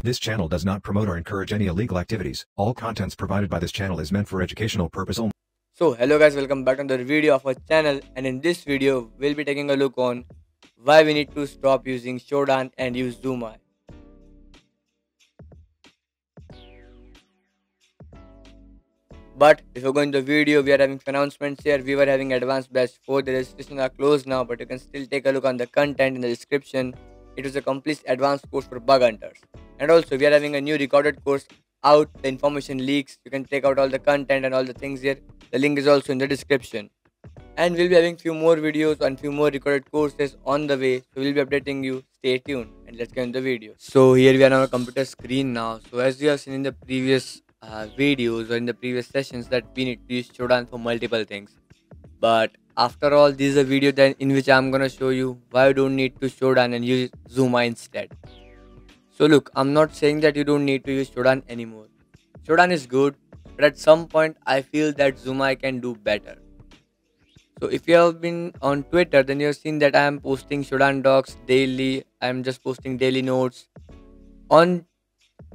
This channel does not promote or encourage any illegal activities. All contents provided by this channel is meant for educational purpose only. So hello guys welcome back to another video of our channel and in this video we'll be taking a look on why we need to stop using Shodan and use Zoomeye. But before going to the video we are having announcements here. We were having advanced batch 4 the registrations are closed now but you can still take a look on the content in the description. It was a complete advanced course for bug hunters. And also we are having a new recorded course out. The information leaks. You can take out all the content and all the things here. The link is also in the description. And we'll be having few more videos and few more recorded courses on the way. So we'll be updating you. Stay tuned and let's get into the video. So here we are on our computer screen now. So as you have seen in the previous uh, videos or in the previous sessions that we need to use Shodan for multiple things but after all this is a video then in which i'm gonna show you why you don't need to Shodan and use Zoomeye instead so look, I'm not saying that you don't need to use Shodan anymore. Shodan is good, but at some point I feel that Zoomeye can do better. So if you have been on Twitter, then you have seen that I am posting Shodan dorks daily. I am just posting daily notes. On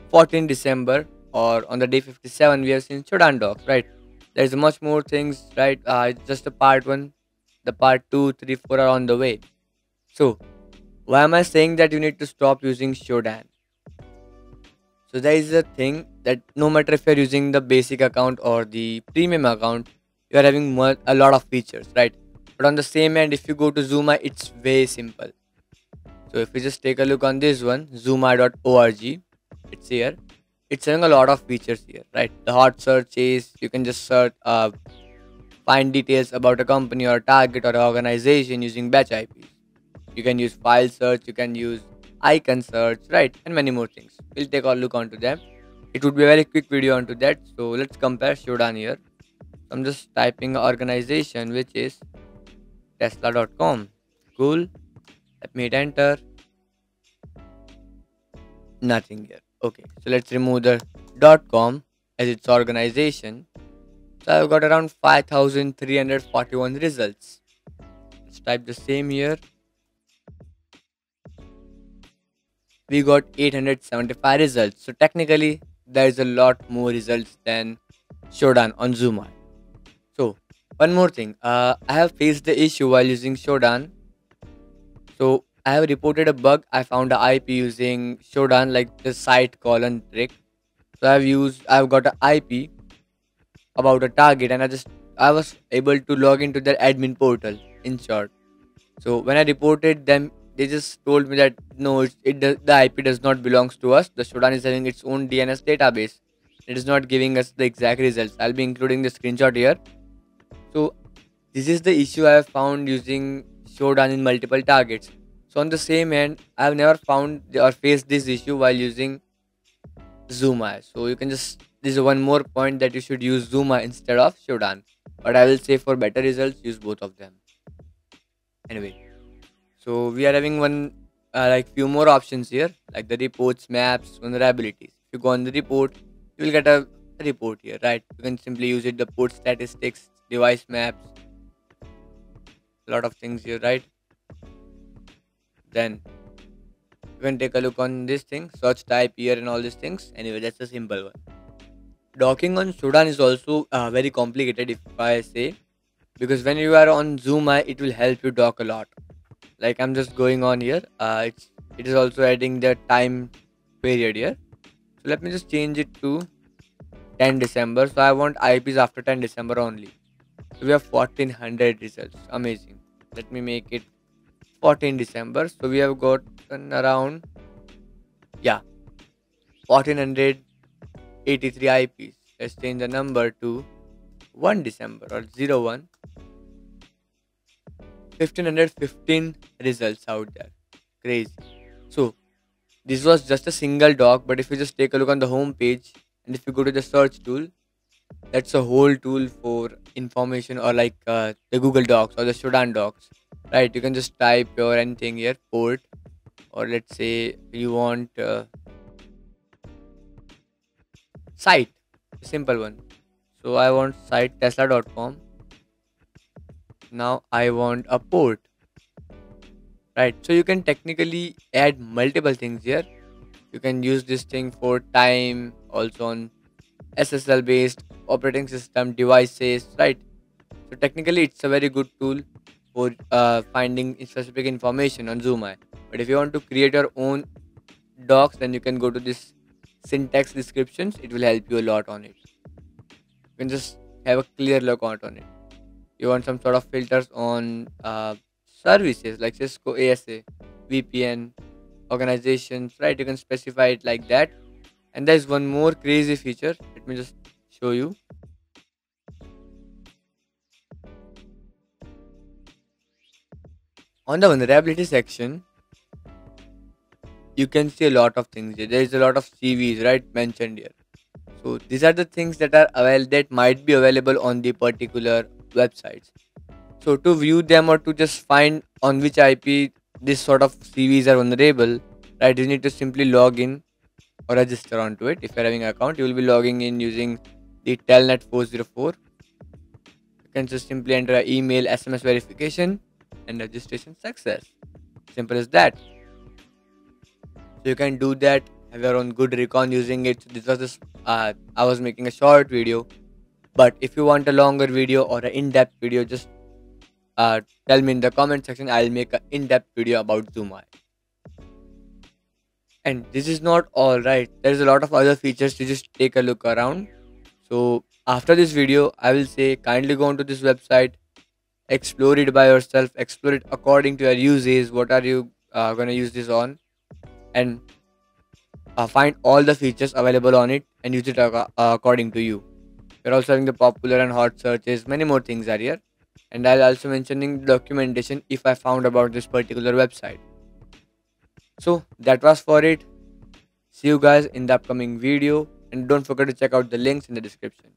14 December or on the day 57, we have seen Shodan dorks, right? There's much more things, right? Uh, it's just a part one. The part two, three, four are on the way. So why am I saying that you need to stop using Shodan? So there is a thing that no matter if you're using the basic account or the premium account, you are having a lot of features, right? But on the same end, if you go to Zoomeye, it's very simple. So if you just take a look on this one, zoomeye.org, it's here. It's having a lot of features here, right? The hot search is you can just search, uh, find details about a company or a target or an organization using batch IPs. You can use file search, you can use icon search, right? And many more things. We'll take a look onto them. It would be a very quick video onto that. So let's compare Shodan here. I'm just typing organization which is tesla.com. Cool. Let me hit enter. Nothing here. Okay, so let's remove the dot .com as its organization. So I've got around 5341 results. Let's type the same here we got 875 results. So technically, there is a lot more results than Shodan on Zoomeye. So one more thing, uh, I have faced the issue while using Shodan. So I have reported a bug. I found an IP using Shodan, like the site colon trick. So I've used, I've got an IP about a target, and I just I was able to log into their admin portal. In short, so when I reported them they just told me that no, it, it the IP does not belongs to us. The Shodan is having its own DNS database. It is not giving us the exact results. I'll be including the screenshot here. So this is the issue I have found using Shodan in multiple targets. So on the same end, I have never found or faced this issue while using Zoomeye. So you can just this is one more point that you should use Zoomeye instead of Shodan. But I will say for better results, use both of them. Anyway, so we are having one uh, like few more options here like the reports maps vulnerabilities if you go on the report you will get a report here right you can simply use it the port statistics device maps a lot of things here right then you can take a look on this thing search type here and all these things. Anyway that's a simple one. Dorking on Shodan is also uh, very complicated if I say. Because when you are on Zoomeye it will help you dork a lot. Like i'm just going on here. Uh, it's it is also adding the time period here. So let me just change it to 10 december. So i want ips after 10 december only. So we have 1400 results. Amazing. Let me make it 14 december so we have got around yeah 1483 ips let's change the number to 1 december or 01 1515 results out there. Crazy. So this was just a single dork but if you just take a look on the home page and if you go to the search tool that's a whole tool for information or like uh, the google dorks or the shodan dorks right you can just type your anything here port or let's say you want uh, site simple one. So i want site tesla.com now i want a port. Right so you can technically add multiple things here. You can use this thing for time also on ssl based operating system devices right? So technically it's a very good tool for uh, finding specific information on zoomeye but if you want to create your own dorks then you can go to this syntax descriptions. It will help you a lot on it. You can just have a clear look out on it. You want some sort of filters on uh, services like cisco asa vpn organizations right? You can specify it like that. And there's one more crazy feature. Let me just show you on the vulnerability section you can see a lot of things here. There is a lot of CVs, right, mentioned here. So these are the things that are available that might be available on the particular websites. So to view them or to just find on which IP this sort of CVs are vulnerable, right, you need to simply log in or register onto it. If you're having an account, you will be logging in using the Telnet 404. You can just simply enter email, SMS verification, and registration success. Simple as that. So you can do that have your own good recon using it. This was just uh, i was making a short video but if you want a longer video or an in-depth video just uh, tell me in the comment section. I'll make an in-depth video about zoomeye and this is not all right? There's a lot of other features to just take a look around. So after this video i will say kindly go onto this website explore it by yourself explore it according to your uses what are you uh, going to use this on and uh, find all the features available on it and use it uh, according to you. We're also having the popular and hot searches, many more things are here. And I'll also mentioning documentation if I found about this particular website. So that was for it. See you guys in the upcoming video and don't forget to check out the links in the description.